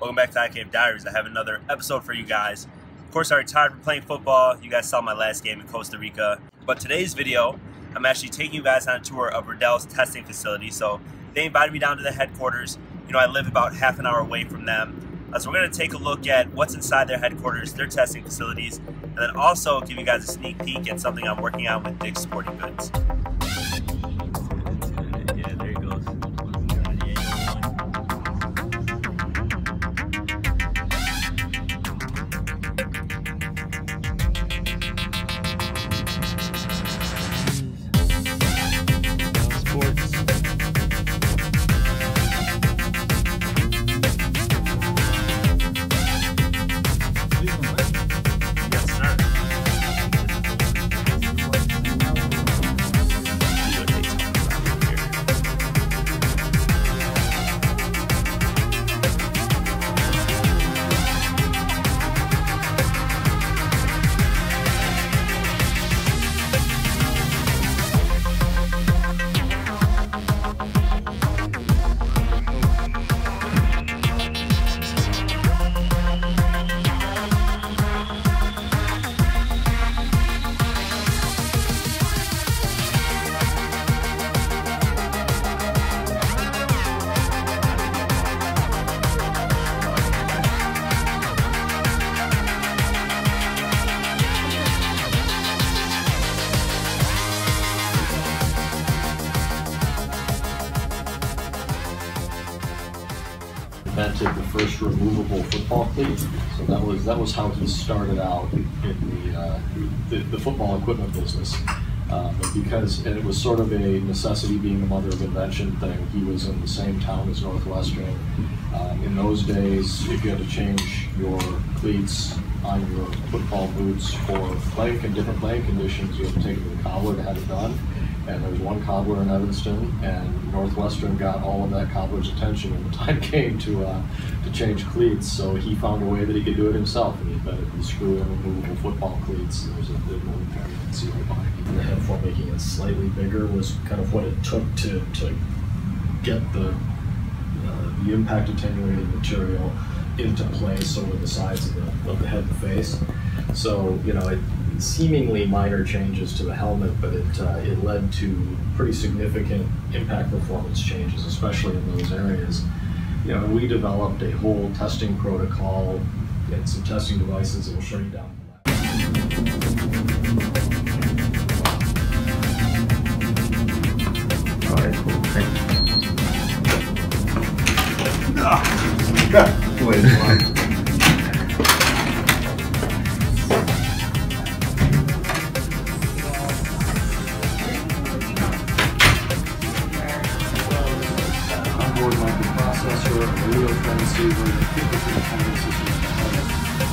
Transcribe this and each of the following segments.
Welcome back to IKF Diaries. I have another episode for you guys. Of course, I retired from playing football. You guys saw my last game in Costa Rica. But today's video, I'm actually taking you guys on a tour of Riddell's testing facility. So they invited me down to the headquarters. You know, I live about half an hour away from them. Uh, so we're going to take a look at what's inside their headquarters, their testing facilities, and then also give you guys a sneak peek at something I'm working on with Dick's Sporting Goods. Invented the first removable football cleat. So that was that was how he started out in the uh, the, the football equipment business. Um, and because and it was sort of a necessity, being the mother of invention thing. He was in the same town as Northwestern. Um, in those days, if you had to change your cleats on your football boots for playing in different playing conditions, you had to take it to the cobbler to have it done and there was one cobbler in Evanston, and Northwestern got all of that cobbler's attention when the time came to uh, to change cleats. So he found a way that he could do it himself, and he invented the screw-in removable football cleats. There's a big one there you can see right behind. The head for making it slightly bigger was kind of what it took to to get the uh, the impact attenuated material into place over the sides of the, of the head and face. So, you know, it, seemingly minor changes to the helmet, but it, uh, it led to pretty significant impact performance changes, especially in those areas. You know, we developed a whole testing protocol and some testing devices that we'll show you down below. All right, cool. Thank you. Wait, onboard microprocessor, a radio transceiver, the frequency timing system component,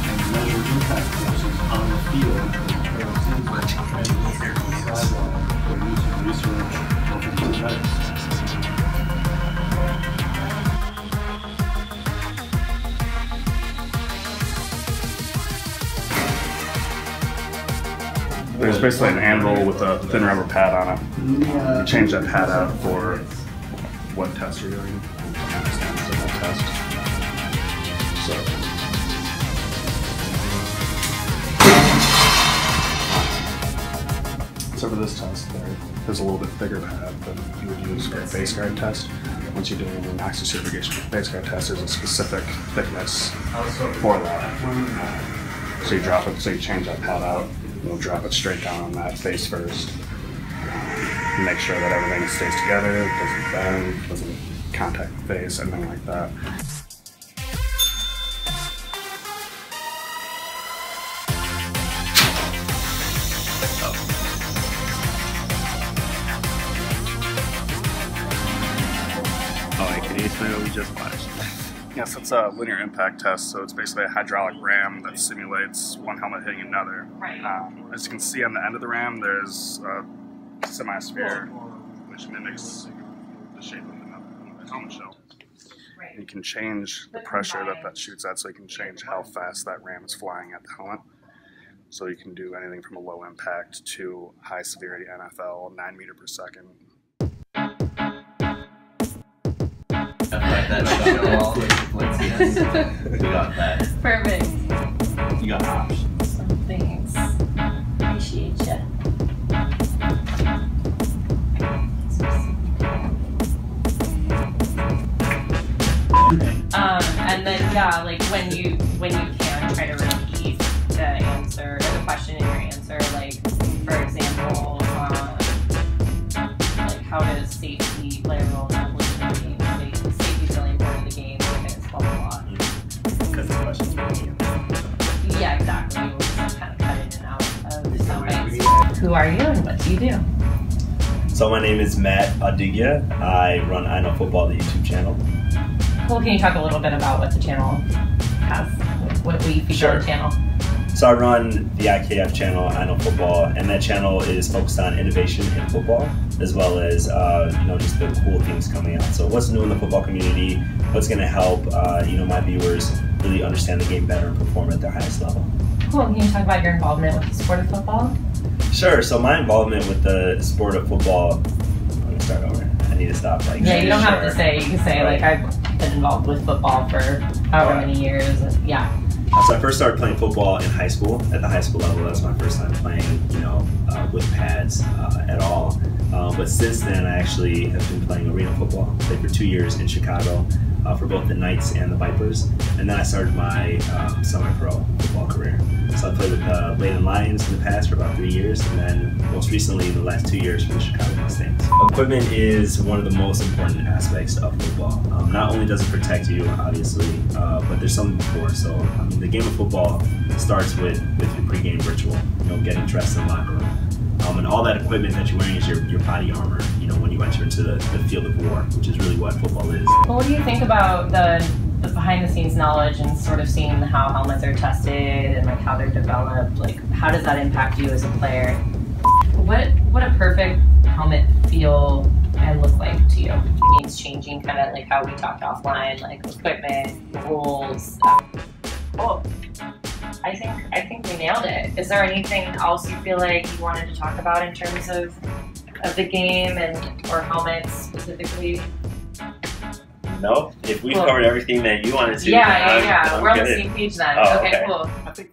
and measure impact forces on the field that are things like transmission on the sidewalk for use in research or for genetics. There's basically an anvil with a thin rubber pad on it. You change that pad out for what test you're doing. Test. So. So for this test, there, there's a little bit bigger pad than you would use for a face guard test. Once you're doing an axis segregation face guard test, there's a specific thickness for that. So you drop it, so you change that pad out, and you'll drop it straight down on that face first. Make sure that everything stays together, doesn't bend, doesn't contact the face, anything like that. Oh, wait, can you explain what we just watched? Yes, it's a linear impact test, so it's basically a hydraulic ram that simulates one helmet hitting another. Um, as you can see on the end of the ram, there's a semi-sphere, which mimics the shape of the, the helmet shell. You can change the pressure that that shoots at, so you can change how fast that ram is flying at the helmet. So you can do anything from a low impact to high severity NFL, 9 meter per second. Like that show all the coincidence. We got that. Perfect. You got options. Yeah, like when you when you can try to repeat the answer or the question in your answer, like for example, um, like how does safety play a role in evolution of the game? Like, safety is really important to the game because blah blah blah. Because the question's really Yeah, exactly. We'll just kind of cut in and out of some bites. Who are you and what do you do? So my name is Matt Adigya. I run I Know Football, the YouTube channel. Well, can you talk a little bit about what the channel has? What we feature Sure. on the channel? So I run the IKF channel, I Know Football, and that channel is focused on innovation in football, as well as uh, you know just the cool things coming out. So what's new in the football community? What's going to help uh, you know my viewers really understand the game better and perform at their highest level? Cool. Can you talk about your involvement with the sport of football? Sure. So my involvement with the sport of football. I'm gonna start over. I need to stop. Like Yeah, you don't have to say. You can say like I've been involved with football for however many years. And, yeah. So I first started playing football in high school. At the high school level, that was my first time playing, you know, uh, with pads uh, at all. Uh, but since then, I actually have been playing arena football. I Played for two years in Chicago uh, for both the Knights and the Vipers, and then I started my um, semi-pro football career. So I played with the Leyden Lions in the past for about three years, and then most recently, the last two years, for the Chicago Mustangs. Equipment is one of the most important aspects of football. Um, not only does it protect you, obviously, uh, but there's something before. So mean, the game of football starts with with your pregame ritual. You know, getting dressed in the locker room. Um, and all that equipment that you're wearing is your, your body armor, you know, when you enter into the, the field of war, which is really what football is. Well, what do you think about the, the behind the scenes knowledge and sort of seeing how helmets are tested and like how they're developed? Like, how does that impact you as a player? What what a perfect helmet feel and look like to you? It's changing kind of like how we talked offline, like equipment, rules. Cool. I think I think we nailed it. Is there anything else you feel like you wanted to talk about in terms of of the game and or helmets specifically? No, if we Cool. covered everything that you wanted to, Yeah, yeah, I'm- yeah. I'm We're on the same page then. Oh, okay, okay. cool. I think